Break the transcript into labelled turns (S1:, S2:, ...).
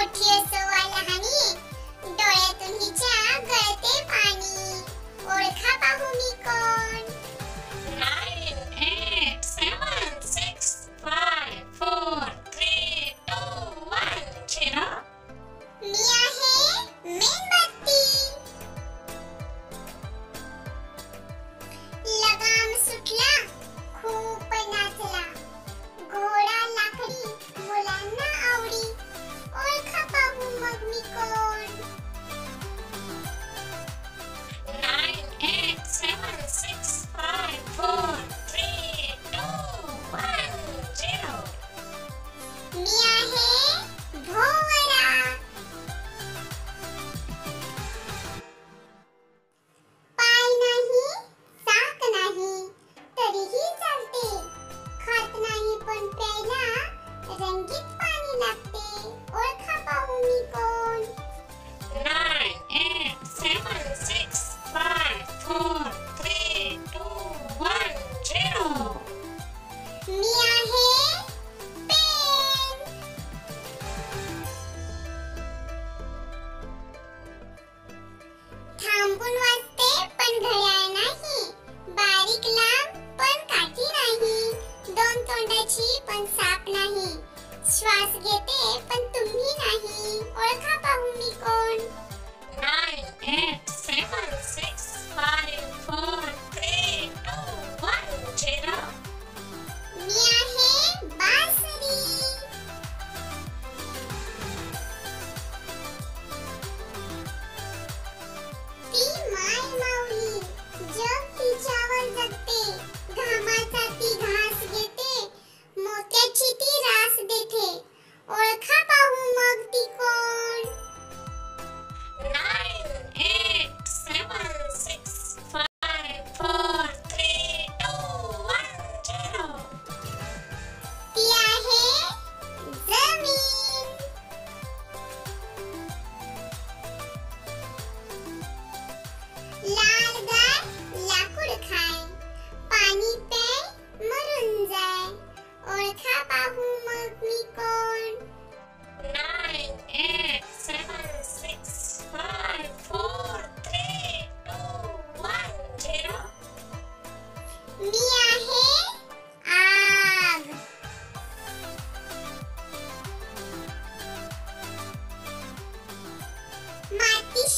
S1: more tears
S2: Nine, eight, seven, six,
S1: basquete, Мать